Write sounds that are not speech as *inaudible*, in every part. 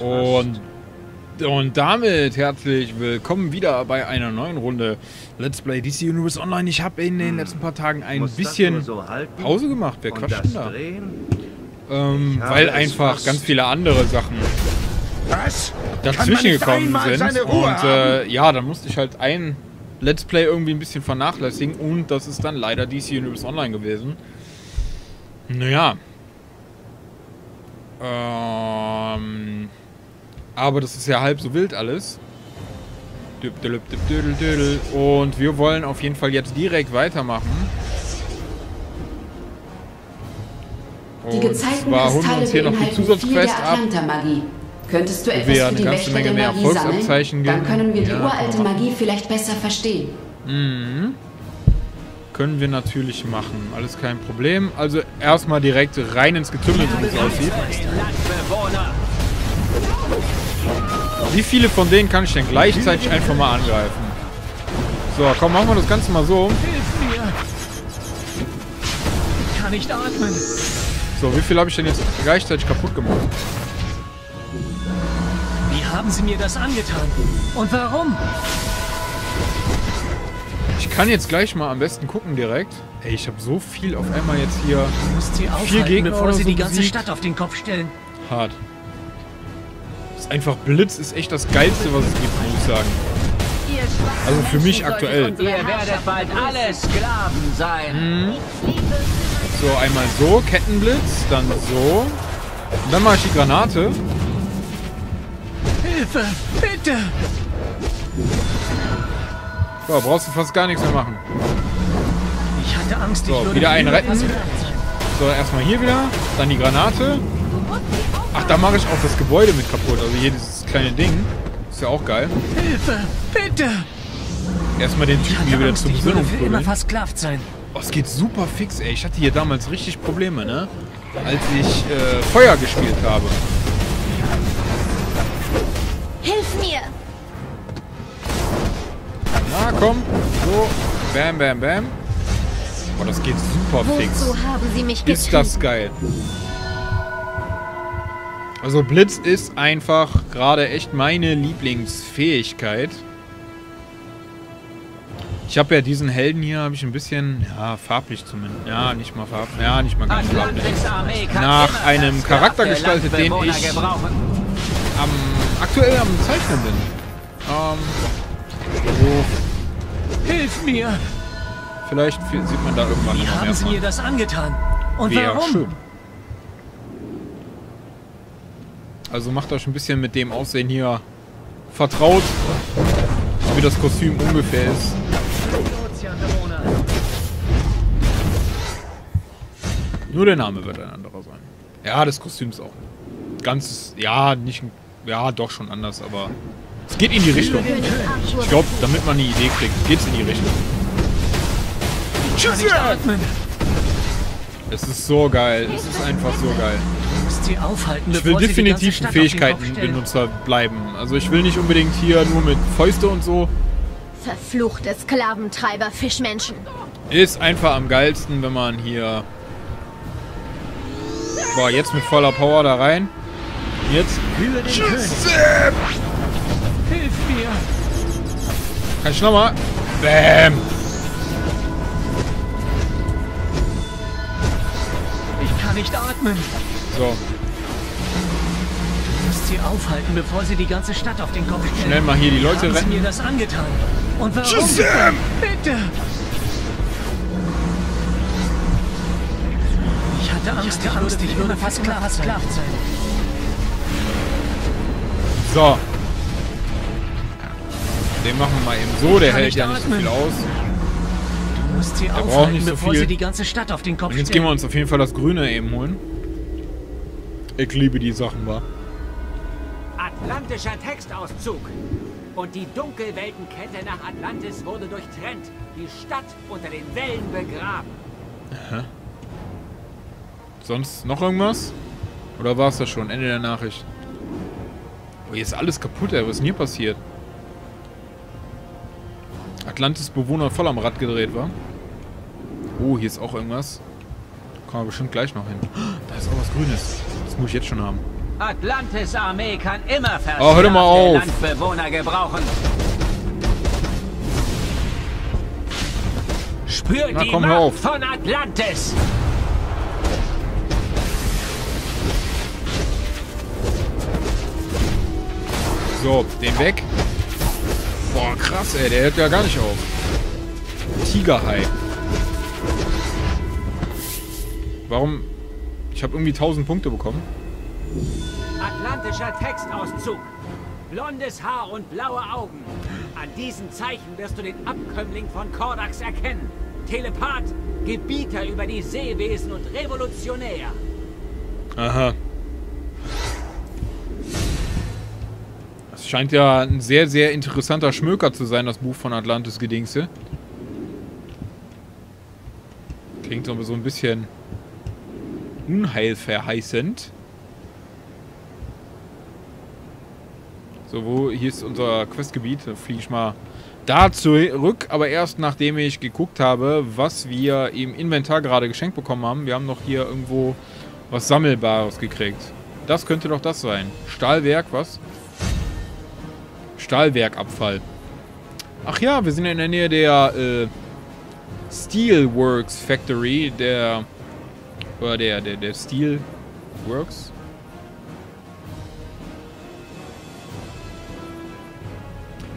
Und, und damit herzlich willkommen wieder bei einer neuen Runde Let's Play DC Universe Online. Ich habe in den hm. letzten paar Tagen ein Muss bisschen so Pause gemacht. Wer quatscht denn da? Ähm, weil einfach ganz viele andere Sachen dazwischen gekommen sind. Und äh, ja, dann musste ich halt ein Let's Play irgendwie ein bisschen vernachlässigen und das ist dann leider DC Universe Online gewesen. Naja, ähm, aber das ist ja halb so wild alles. Und wir wollen auf jeden Fall jetzt direkt weitermachen. Die gezeigten Kristalle hier noch die Zusatzquest ab. Könntest du etwas für die Wächter der Magie sammeln? Dann können wir die ja, uralte Magie vielleicht besser verstehen. Mhm. Können wir natürlich machen. Alles kein Problem. Also erstmal direkt rein ins Getümmel, so wie es aussieht. Wie viele von denen kann ich denn gleichzeitig einfach mal angreifen? So, komm, machen wir das Ganze mal so. Ich kann nicht atmen. So, wie viel habe ich denn jetzt gleichzeitig kaputt gemacht? Wie haben sie mir das angetan? Und warum? Ich kann jetzt gleich mal am besten gucken direkt. Ey, ich habe so viel auf einmal jetzt hier. Du musst sie Gegner bevor sie so die ganze besiegt. Stadt auf den Kopf stellen. Hart. Das einfach Blitz ist echt das geilste, was es gibt, muss ich sagen. Also für mich aktuell. Ihr werdet bald alle Sklaven sein. Mhm. So, einmal so, Kettenblitz, dann so. Und dann mache ich die Granate. Hilfe, bitte! So, brauchst du fast gar nichts mehr machen. Ich hatte Angst, so, wieder einen retten. So, erstmal hier wieder. Dann die Granate. Ach, da mache ich auch das Gebäude mit kaputt. Also hier dieses kleine Ding. Ist ja auch geil. Hilfe! Bitte! Erstmal den Typen hier wieder zum Besinnung für immer versklavt sein. Oh, es geht super fix, ey. Ich hatte hier damals richtig Probleme, ne? Als ich äh, Feuer gespielt habe. Hilf mir! Na komm. So. Bam, bam, bam. Oh, das geht super fix. Wozu haben Sie mich Ist das geil. Also Blitz ist einfach gerade echt meine Lieblingsfähigkeit. Ich habe ja diesen Helden hier, habe ich ein bisschen, ja, farblich zumindest. Ja, nicht mal farblich. Ja, nicht mal ganz farblich. Nach einem Charakter gestaltet, den ich am, aktuell am Zeichnen bin. Ähm, so. Hilf mir! Vielleicht sieht man da irgendwann Wie haben Sie mir das angetan? Und Wäre warum? Schön. Also macht euch ein bisschen mit dem Aussehen hier vertraut, wie das Kostüm ungefähr ist. Nur der Name wird ein anderer sein. Ja, das Kostüm ist auch ganz, ja, nicht, ja, doch schon anders, aber es geht in die Richtung. Ich glaube, damit man eine Idee kriegt, geht es in die Richtung. Tschüss! Es ist so geil. Es ist einfach so geil. Sie aufhalten, ich will definitiv ein Fähigkeitenbenutzer bleiben. Also ich will nicht unbedingt hier nur mit Fäuste und so. Verfluchte Sklaventreiber Fischmenschen. Ist einfach am geilsten, wenn man hier... Boah, jetzt mit voller Power da rein. Jetzt. Hilf mir! Kann ich nochmal? Bäm! Ich kann nicht atmen. So. Du musst sie aufhalten, bevor sie die ganze Stadt auf den Kopf stellen. Schnell mal hier die Leute retten. Sie mir das angetan. Und warum? Shazam! Bitte! Ich hatte Angst, ich, hatte Angst, ich würde fast klar versklavt sein. So. Den machen wir mal eben so, der hält ja nicht so viel aus. Du musst sie der braucht nicht so bevor viel. sie die ganze Stadt auf den Kopf Und jetzt gehen wir uns auf jeden Fall das Grüne eben holen. Ich liebe die Sachen, wa? Atlantischer Textauszug. Und die Dunkelweltenkette nach Atlantis wurde durchtrennt. Die Stadt unter den Wellen begraben. Aha. Sonst noch irgendwas? Oder war es das schon? Ende der Nachricht. Oh, hier ist alles kaputt, ey. Was ist denn hier passiert? Atlantis-Bewohner voll am Rad gedreht, war. Oh, hier ist auch irgendwas. Kommen wir bestimmt gleich noch hin. Da ist auch was Grünes. Das muss ich jetzt schon haben. Atlantis Armee kann immer oh, hör mal auf. Landbewohner gebrauchen. Spür Na, die komm, Macht von Atlantis. So, den weg. Boah, krass, ey. Der hört ja gar nicht auf. Tigerhai. Warum? Ich habe irgendwie 1000 Punkte bekommen. Atlantischer Textauszug. Blondes Haar und blaue Augen. An diesen Zeichen wirst du den Abkömmling von Kordax erkennen. Telepath, Gebieter über die Seewesen und Revolutionär. Aha. Das scheint ja ein sehr, sehr interessanter Schmöker zu sein, das Buch von Atlantis Gedingse. Klingt so ein bisschen unheilverheißend. So, wo hier ist unser Questgebiet. Da fliege ich mal da zurück, aber erst nachdem ich geguckt habe, was wir im Inventar gerade geschenkt bekommen haben. Wir haben noch hier irgendwo was Sammelbares gekriegt. Das könnte doch das sein. Stahlwerk, was? Stahlwerkabfall. Ach ja, wir sind in der Nähe der äh, Steelworks Factory, der oder der, der, der Steelworks.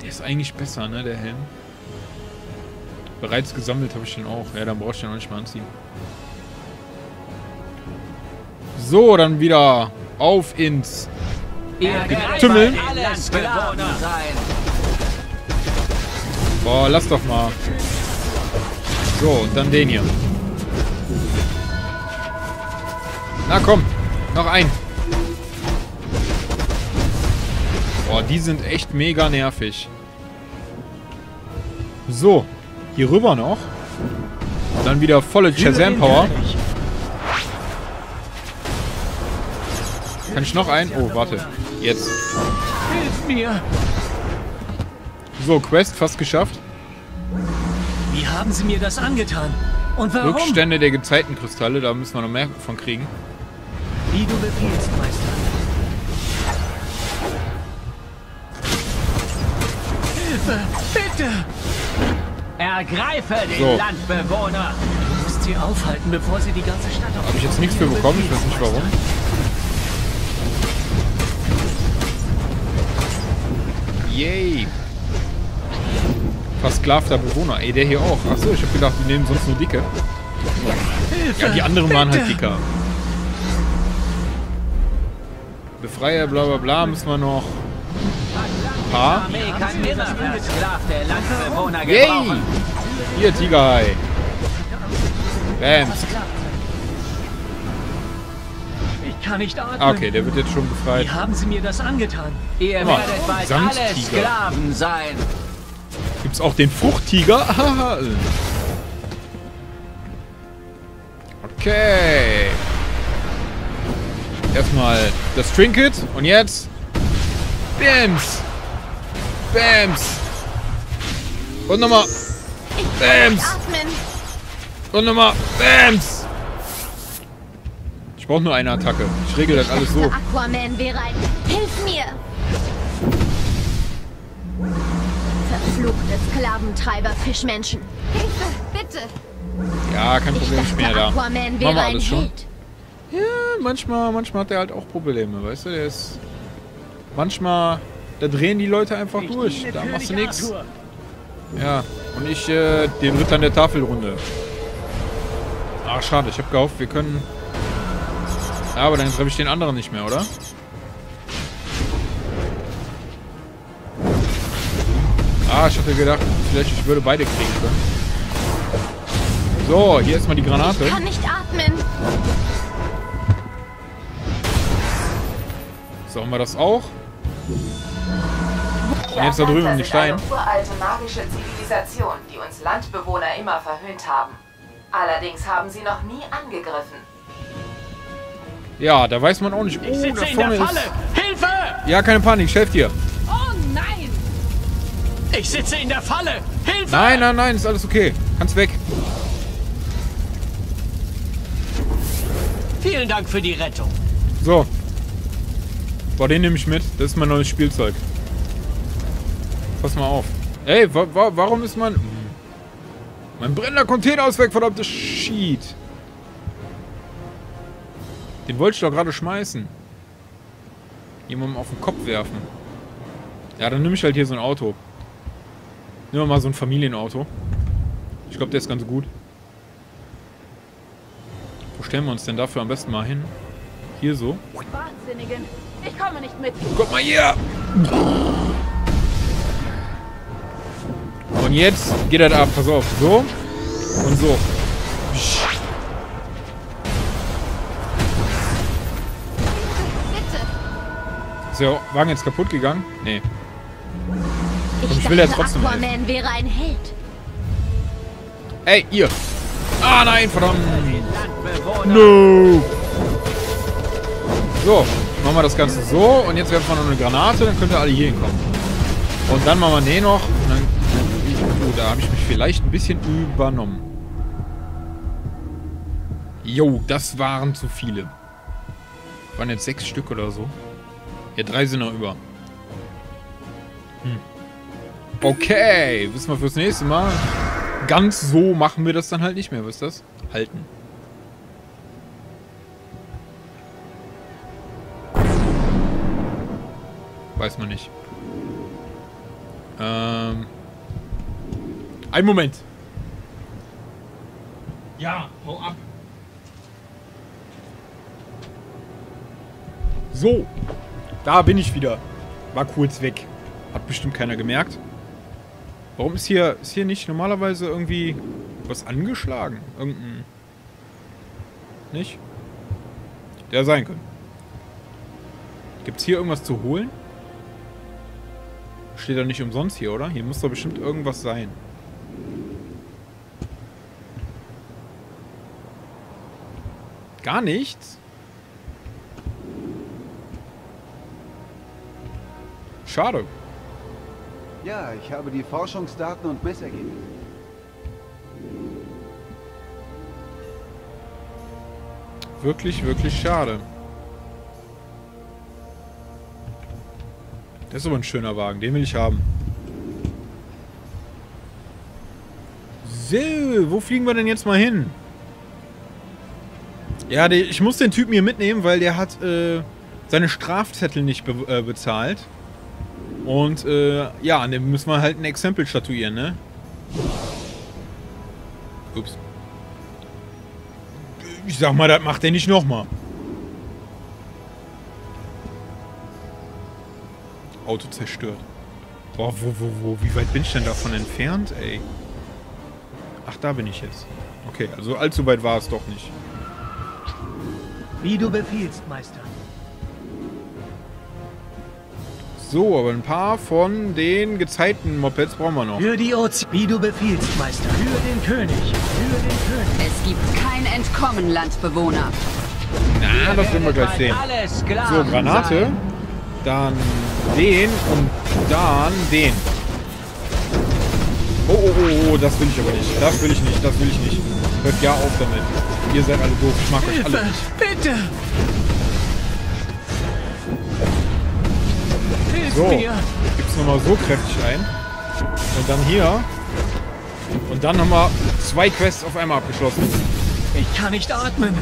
Der ist eigentlich besser, ne, der Helm. Bereits gesammelt habe ich den auch. Ja, dann brauche ich den auch nicht mehr anziehen. So, dann wieder auf ins Getümmel. Boah, lass doch mal. So, und dann den hier. Na komm, noch ein. Boah, die sind echt mega nervig. So, hier rüber noch. Und dann wieder volle Shazam-Power. Kann ich noch ein? Oh, warte. Jetzt. Hilf mir! So, Quest fast geschafft. Wie haben sie mir das angetan? Und warum? Rückstände der Gezeitenkristalle, da müssen wir noch mehr von kriegen. Wie du befiehlst, Meister. Hilfe! Bitte! Ergreife den so. Landbewohner! Du musst sie aufhalten, bevor sie die ganze Stadt auf Habe ich jetzt nichts für bekommen? Ich weiß nicht warum. Yay! Versklavter Bewohner. Ey, der hier auch. Achso, ich hab gedacht, die nehmen sonst nur dicke. Ja, die anderen waren halt dicker. Befreier, bla bla bla, müssen wir noch. Ein paar. Yay! Hier, Tigerhai. Bams. Ich kann nicht atmen. Okay, der wird jetzt schon befreit. Wie haben sie mir das angetan? Ihr werdet bald alle Sklaven sein. Gibt's auch den Fruchttiger? *laughs* okay. Erstmal das Trinket und jetzt Bams. Bams. Und nochmal Bams. Und nochmal Bams. Ich brauche nur eine Attacke. Ich regel das alles so. Aquaman wäre ein... Hilf mir! Verfluchte Sklaventreiber Fischmenschen. Hilfe, bitte! Ja, kein Problem, ich bin ja da. Aquaman wäre Machen wir alles schon. Ja, manchmal, manchmal hat er halt auch Probleme, weißt du? Der ist... Manchmal... Da drehen die Leute einfach ich durch. Da machst du nichts. Ja, und ich äh, den Ritter an der Tafelrunde. Ach, schade. Ich habe gehofft, wir können... Ja, aber dann treffe ich den anderen nicht mehr, oder? Ah, ich hatte gedacht, vielleicht ich würde beide kriegen können. So, hier ist mal die Granate. Ich kann nicht atmen. So, haben wir das auch. Und jetzt da drüben um den Stein. Eine uralte magische Zivilisation, die uns Landbewohner immer verhöhnt haben. Allerdings haben sie noch nie angegriffen. Ja, da weiß man auch nicht. Oh, ich da vorne in der Falle. ist. Hilfe! Ja, keine Panik, ich helfe dir. Oh nein! Ich sitze in der Falle. Hilfe! Nein, nein, nein, ist alles okay. Kannst weg. Vielen Dank für die Rettung. So. Boah, den nehme ich mit. Das ist mein neues Spielzeug. Pass mal auf. Ey, wa wa warum ist mein... Mein brennender Container ist weg, verdammte Shit. Den wollte ich doch gerade schmeißen. Jemandem auf den Kopf werfen. Ja, dann nehme ich halt hier so ein Auto. Nehmen wir mal so ein Familienauto. Ich glaube, der ist ganz gut. Wo stellen wir uns denn dafür am besten mal hin? Hier so. Wahnsinnigen. Ich komme nicht mit. Guck mal hier. Und jetzt geht er ab. Pass auf. So. Und so. Ist der Wagen jetzt kaputt gegangen? Nee. Ich, ich will jetzt trotzdem Aquaman wäre ein Held. Ey, ihr. Ah, nein, verdammt. No. So, machen wir das Ganze so. Und jetzt werfen wir noch eine Granate, dann könnt ihr alle hier hinkommen. Und dann machen wir den noch. Und dann, oh, da habe ich mich vielleicht ein bisschen übernommen. Jo, das waren zu viele. Waren jetzt sechs Stück oder so. Ja, drei sind noch über. Hm. Okay, wissen wir fürs nächste Mal. Ganz so machen wir das dann halt nicht mehr, wisst ihr das? Halten. Weiß man nicht. Ähm. Ein Moment. Ja, hau ab. So. Da bin ich wieder. War kurz weg. Hat bestimmt keiner gemerkt. Warum ist hier, ist hier nicht normalerweise irgendwie was angeschlagen? Irgendein... Nicht? Der sein können. Gibt's hier irgendwas zu holen? Steht da nicht umsonst hier, oder? Hier muss doch bestimmt irgendwas sein. Gar nichts? Schade. Ja, ich habe die Forschungsdaten und Messergebnisse. Wirklich, wirklich schade. Das ist aber ein schöner Wagen. Den will ich haben. So, wo fliegen wir denn jetzt mal hin? Ja, ich muss den Typen hier mitnehmen, weil der hat äh, seine Strafzettel nicht be äh, bezahlt. Und äh, ja, an dem müssen wir halt ein Exempel statuieren, ne? Ups. Ich sag mal, das macht er nicht nochmal. Auto zerstört. Boah, wo, wo, wo, wie weit bin ich denn davon entfernt, ey? Ach, da bin ich jetzt. Okay, also allzu weit war es doch nicht. Wie du befiehlst, Meister. So, aber ein paar von den gezeigten Mopeds brauchen wir noch. Für die Ozean. Wie du befiehlst, Meister. Für den König. Für den König. Es gibt kein Entkommen, Landbewohner. Na, das werden wir gleich sehen. So, Granate. Dann den und dann den. Oh, oh, oh, oh, das will ich aber nicht. Das will ich nicht, das will ich nicht. Hört ja auf damit. Ihr seid alle doof. Ich mag Hilfe, euch alle nicht. Bitte! So, gibt's nochmal so kräftig ein. Und dann hier. Und dann haben wir zwei Quests auf einmal abgeschlossen. Ich kann nicht atmen.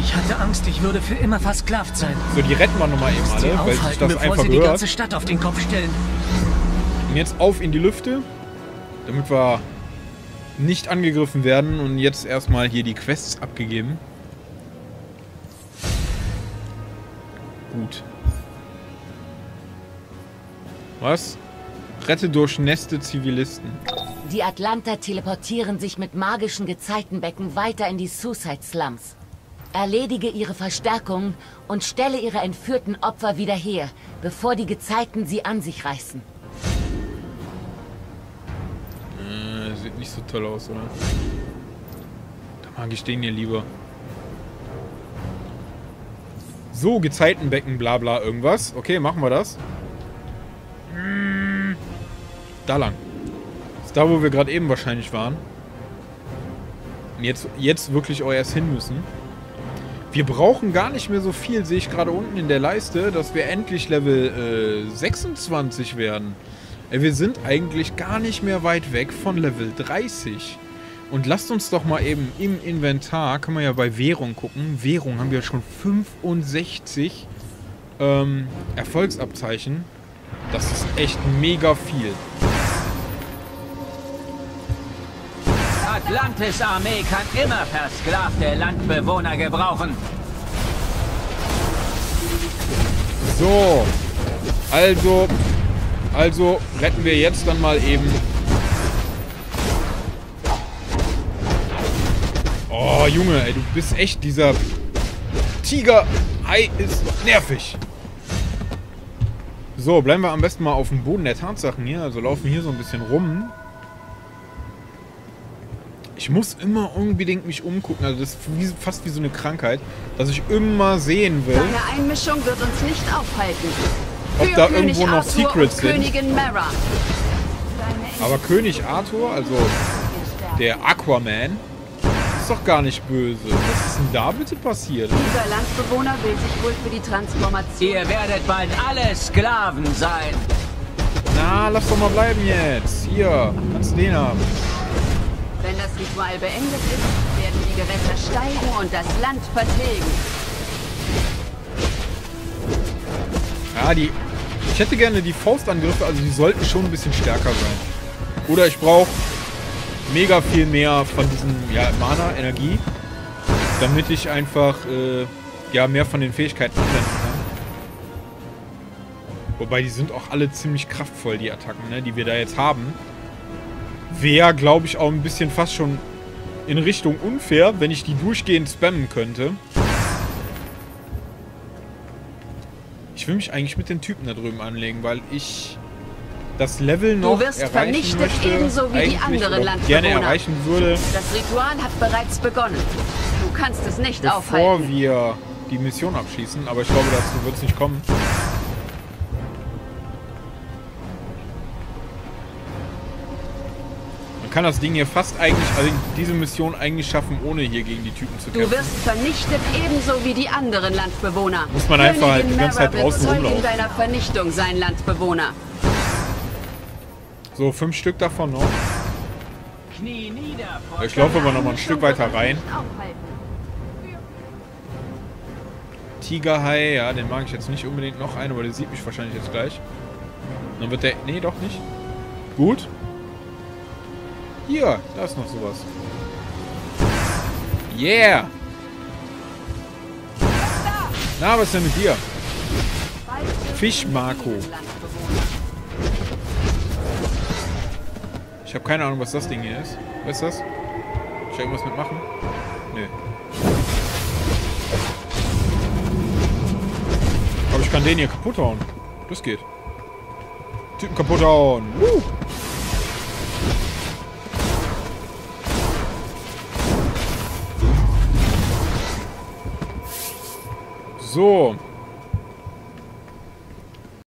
Ich hatte Angst, ich würde für immer versklavt sein. So, die retten wir nochmal eben alle, weil sich das einfach sie gehört. die ganze Stadt auf den Kopf stellen. Und jetzt auf in die Lüfte, damit wir nicht angegriffen werden und jetzt erstmal hier die Quests abgegeben. Gut. Was? Rette durchnässte Zivilisten. Die Atlanter teleportieren sich mit magischen Gezeitenbecken weiter in die Suicide Slums. Erledige ihre Verstärkung und stelle ihre entführten Opfer wieder her, bevor die Gezeiten sie an sich reißen. Äh, sieht nicht so toll aus, oder? Da mag ich den hier lieber. So, Gezeitenbecken, bla bla irgendwas. Okay, machen wir das. Da lang. Ist da, wo wir gerade eben wahrscheinlich waren. Und jetzt, jetzt wirklich auch erst hin müssen. Wir brauchen gar nicht mehr so viel, sehe ich gerade unten in der Leiste, dass wir endlich Level äh, 26 werden. Äh, wir sind eigentlich gar nicht mehr weit weg von Level 30. Und lasst uns doch mal eben im Inventar, können wir ja bei Währung gucken. Währung haben wir schon 65 ähm, Erfolgsabzeichen. Das ist echt mega viel. Atlantis Armee kann immer versklavte Landbewohner gebrauchen. So. Also, also retten wir jetzt dann mal eben. Oh, Junge, ey, du bist echt dieser Tiger. Ei ist nervig. So, bleiben wir am besten mal auf dem Boden der Tatsachen hier. Also laufen hier so ein bisschen rum. Ich muss immer unbedingt mich umgucken. Also das ist wie, fast wie so eine Krankheit, dass ich immer sehen will. Deine Einmischung wird uns nicht aufhalten. Ob Für da König irgendwo noch Arthur Secrets sind. Königin Mara. Aber König Arthur, also der Aquaman, ist doch gar nicht böse. Was ist denn da bitte passiert? Dieser Landbewohner will sich wohl für die Transformation... Ihr werdet bald alle Sklaven sein. Na, lass doch mal bleiben jetzt. Hier, kannst den haben. Wenn das Ritual beendet ist, werden die Gewässer steigen und das Land vertilgen. Ja, die... Ich hätte gerne die Faustangriffe, also die sollten schon ein bisschen stärker sein. Oder ich brauche mega viel mehr von diesem, ja, Mana, Energie, damit ich einfach, äh, ja, mehr von den Fähigkeiten anwenden kann. Wobei, die sind auch alle ziemlich kraftvoll, die Attacken, ne, die wir da jetzt haben. Wäre, glaube ich, auch ein bisschen fast schon in Richtung unfair, wenn ich die durchgehend spammen könnte. Ich will mich eigentlich mit den Typen da drüben anlegen, weil ich das Level noch wirst erreichen vernichtet, möchte, ebenso wie die anderen Landbewohner. gerne erreichen würde, Das Ritual hat bereits begonnen. Du kannst es nicht bevor aufhalten. wir die Mission abschießen. Aber ich glaube, dazu wird es nicht kommen. Kann das Ding hier fast eigentlich, also diese Mission eigentlich schaffen, ohne hier gegen die Typen zu Du kämpfen. wirst vernichtet, ebenso wie die anderen Landbewohner. Muss man einfach halt die ganze Zeit draußen rumlaufen. deiner Vernichtung sein, Landbewohner. So, fünf Stück davon noch. Knie nieder vor Ich laufe aber noch mal ein Stück weiter rein. Tigerhai, ja, den mag ich jetzt nicht unbedingt noch ein, aber der sieht mich wahrscheinlich jetzt gleich. Dann wird der... Nee, doch nicht. Gut. Hier, da ist noch sowas. Yeah! Na, was ist denn mit dir? Fisch, Marco. Ich habe keine Ahnung, was das Ding hier ist. Was ist das? Kann ich irgendwas mitmachen? Nö. Aber ich kann den hier kaputt hauen. Das geht. Typen kaputt hauen. Woo! So.